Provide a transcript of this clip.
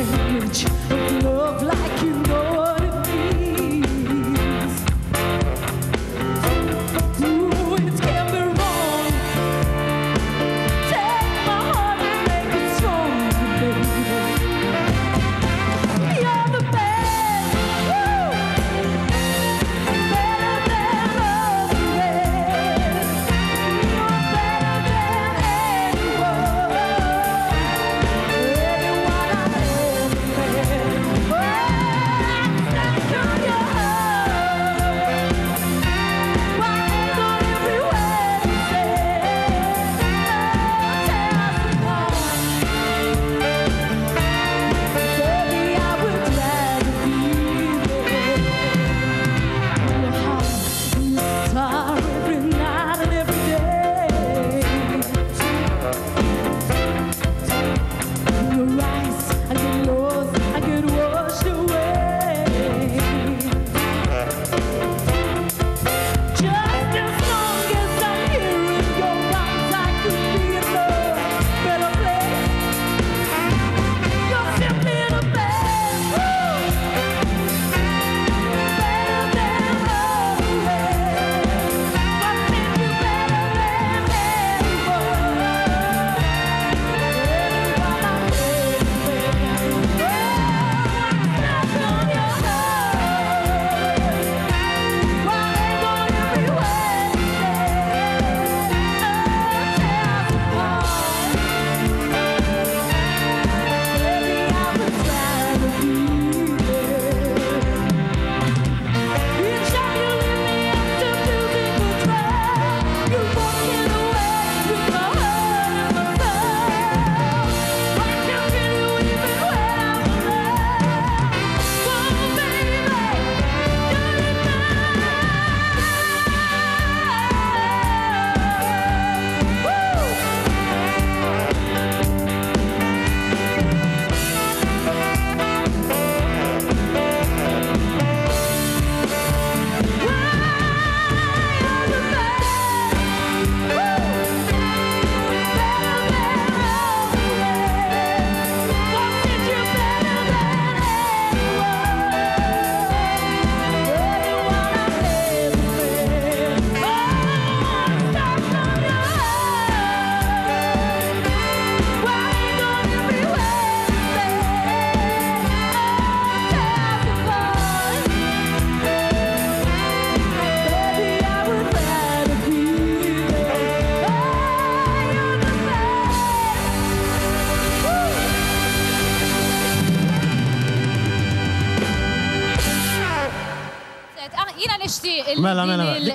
of love like you know. el, Mela, mela, mela.